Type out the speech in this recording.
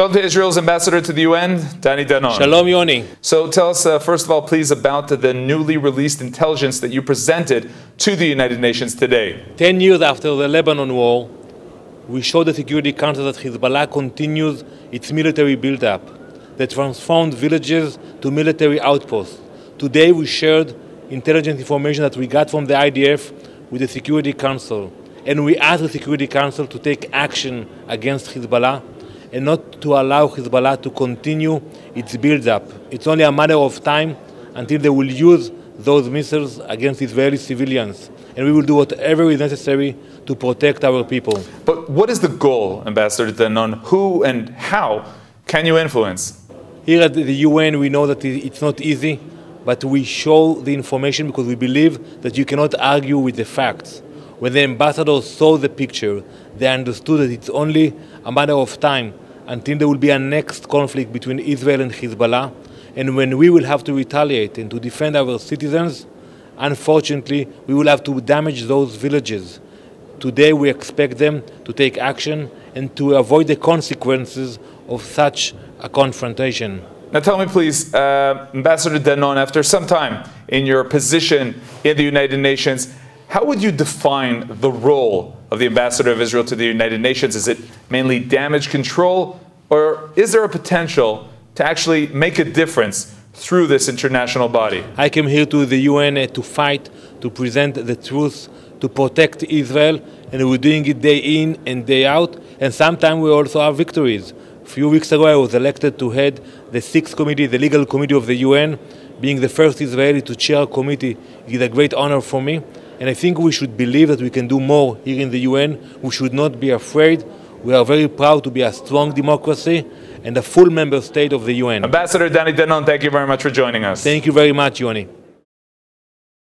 Shalom to Israel's ambassador to the UN, Danny Danon. Shalom, Yoni. So tell us, uh, first of all, please, about the newly released intelligence that you presented to the United Nations today. Ten years after the Lebanon war, we showed the Security Council that Hezbollah continues its military buildup that transformed villages to military outposts. Today, we shared intelligence information that we got from the IDF with the Security Council, and we asked the Security Council to take action against Hezbollah and not to allow Hezbollah to continue its build-up. It's only a matter of time until they will use those missiles against Israeli civilians. And we will do whatever is necessary to protect our people. But what is the goal, Ambassador Danon? Who and how can you influence? Here at the UN, we know that it's not easy, but we show the information because we believe that you cannot argue with the facts. When the ambassadors saw the picture, they understood that it's only a matter of time until there will be a next conflict between Israel and Hezbollah. And when we will have to retaliate and to defend our citizens, unfortunately, we will have to damage those villages. Today, we expect them to take action and to avoid the consequences of such a confrontation. Now, tell me, please, uh, Ambassador Danon, after some time in your position in the United Nations, how would you define the role of the ambassador of Israel to the United Nations? Is it mainly damage control, or is there a potential to actually make a difference through this international body? I came here to the UN to fight, to present the truth, to protect Israel, and we're doing it day in and day out, and sometimes we also have victories. A few weeks ago, I was elected to head the sixth committee, the legal committee of the UN. Being the first Israeli to chair a committee is a great honor for me. And I think we should believe that we can do more here in the UN. We should not be afraid. We are very proud to be a strong democracy and a full member state of the UN. Ambassador Danny Danon, thank you very much for joining us. Thank you very much, Yoni.